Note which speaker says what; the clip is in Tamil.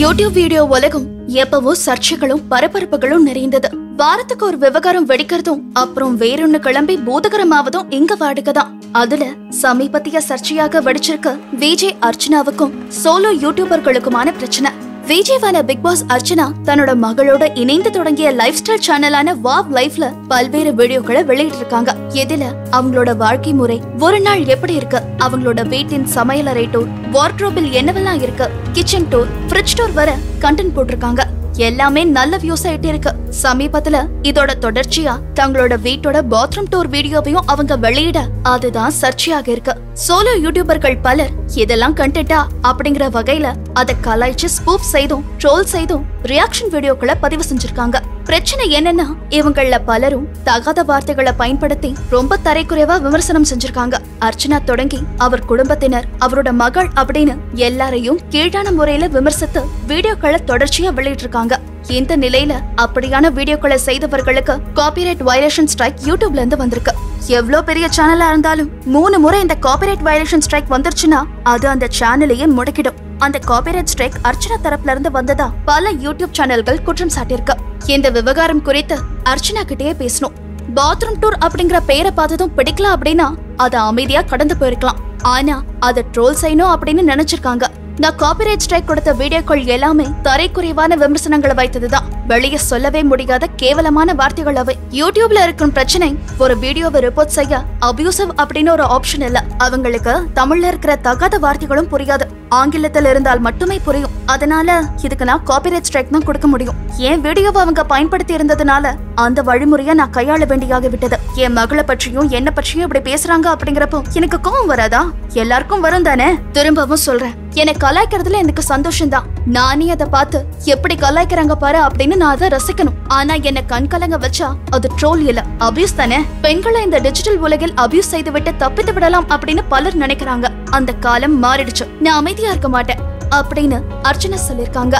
Speaker 1: யூடியூப் வீடியோ உலகம் எப்பவும் சர்ச்சைகளும் பரபரப்புகளும் நிறைந்தது. வாரத்துக்கு ஒரு விவகாரம் வெடிக்கிறதும் அப்புறம் வேறொன்னு கிளம்பி பூதகரமாவதும் இங்க வாடுகதான் அதுல சமீபத்திய சர்ச்சையாக வெடிச்சிருக்க விஜய் அர்ச்சனாவுக்கும் சோலோ யூடியூபர்களுக்குமான பிரச்சனை. விஜயவான பிக் பாஸ் அர்ச்சனா தன்னோட மகளோட இணைந்து தொடங்கிய லைஃப் ஸ்டைல் சேனலான வாவ் லைஃப்ல பல்வேறு வீடியோக்களை வெளியிட்டு இருக்காங்க இதுல அவங்களோட வாழ்க்கை முறை. ஒரு நாள் எப்படி இருக்கு? அவங்களோட வீட்டின் சமையலறை டூர் வார்ட்ரோபில் என்னவெல்லாம் இருக்கு? கிச்சன் டூர் ஃப்ரிட்ஜ் டூர் வர கண்டென்ட் போட்டிருக்காங்க. எல்லாமே நல்ல வியூஸ் ஆயிட்டே இருக்கு சமீபத்துல இதோட தொடர்ச்சியா தங்களோட வீட்டோட பாத்ரூம் டூர் வீடியோவையும் அவங்க வெளியிட அதுதான் சர்ச்சையாக இருக்கு. சோலோ யூடியூபர்கள் பலர் இதெல்லாம் கண்டென்ட்டா அப்படிங்கிற வகையில அதை கலாய்ச்சி ஸ்பூப் செய்தும் ட்ரோல் செய்தும் ரியாக்ஷன் வீடியோக்களை பதிவு செஞ்சிருக்காங்க. பிரச்சனை என்னன்னா இவங்கள பலரும் தகாத வார்த்தைகளை பயன்படுத்தி ரொம்ப தரைக்குறைவா விமர்சனம் செஞ்சிருக்காங்க. அர்ச்சனா தொடங்கி அவர் குடும்பத்தினர் அவரோட மகள் அப்படின்னு எல்லாரையும் கீழான முறையில விமர்சித்து வீடியோக்களை தொடர்ச்சியா வெளியிட்டிருக்காங்க. இந்த நிலையில அப்படியான வீடியோக்களை செய்தவர்களுக்கு காப்பிரைட் வயலேஷன் ஸ்ட்ரைக் யூடியூப்ல இருந்து வந்திருக்கு. எவ்வளோ பெரிய சேனலா இருந்தாலும் மூணு முறை இந்த காப்பிரைட் வயலேஷன் ஸ்ட்ரைக் வந்துருச்சுன்னா அது அந்த சேனலையே முடக்கிடும். அந்த காப்பிரைட் ஸ்ட்ரைக் அர்ச்சனா தரப்புல இருந்து வந்ததா பல யூடியூப் சேனல்கள் குற்றம் சாட்டியிருக்கு. இந்த விவகாரம் குறித்து அர்ச்சனா கிட்டேயே பேசணும். பாத்ரூம் டூர் அப்படிங்கிற பெயரை பார்த்ததும் பிடிக்கல அப்படின்னா அதை அமைதியா கடந்து போயிருக்கலாம். ஆனா அதை ட்ரோல் செய்யணும் அப்படின்னு நினைச்சிருக்காங்க. நான் காப்பிரைட் ஸ்ட்ரைக் கொடுத்த வீடியோக்கள் எல்லாமே தரைக்குறைவான விமர்சனங்களை வைத்ததுதான். வெளியே சொல்லவே முடியாத கேவலமான வார்த்தைகள் அவை. யூடியூப்ல இருக்கும் பிரச்சனை ஒரு வீடியோவை ரிப்போர்ட் செய்ய அபியூசிவ் அப்படின்னு ஒரு ஆப்ஷன் இல்ல. அவங்களுக்கு தமிழ்ல இருக்கிற தகாத வார்த்தைகளும் புரியாது. ஆங்கிலத்தில் இருந்தால் மட்டுமே புரியும். அதனால இதுக்கு நான் காப்பிரைட் ஸ்ட்ரைக் தான் கொடுக்க முடியும். என் வீடியோவை அவங்க பயன்படுத்தி இருந்ததுனால அந்த வழிமுறையை நான் கையாள வேண்டியாக விட்டது. என் மகளை பற்றியும் என்ன பற்றியும் இப்படி பேசுறாங்க அப்படிங்கிறப்போ எனக்கு கோவம் வராதா? எல்லாருக்கும் வரும் தானே? திரும்பவும் சொல்றேன். என்னை கலாய்க்கிறதுல எனக்கு சந்தோஷம் தான் நானே அதை பார்த்து எப்படி கலாய்க்கிறாங்க பாரு அப்படின்னு நான் அதை ரசிக்கணும். ஆனா என்ன கண் கலங்க வச்சா அது ட்ரோல் இல்ல. அபியூஸ் தானே? பெண்களை இந்த டிஜிட்டல் உலகில் அபியூஸ் செய்து விட்டு தப்பித்து விடலாம் அப்படின்னு பலர் நினைக்கிறாங்க. அந்த காலம் மாறிடுச்சு. நான் அமைதியா இருக்க மாட்டேன் அப்படின்னு அர்ச்சனா சொல்லிருக்காங்க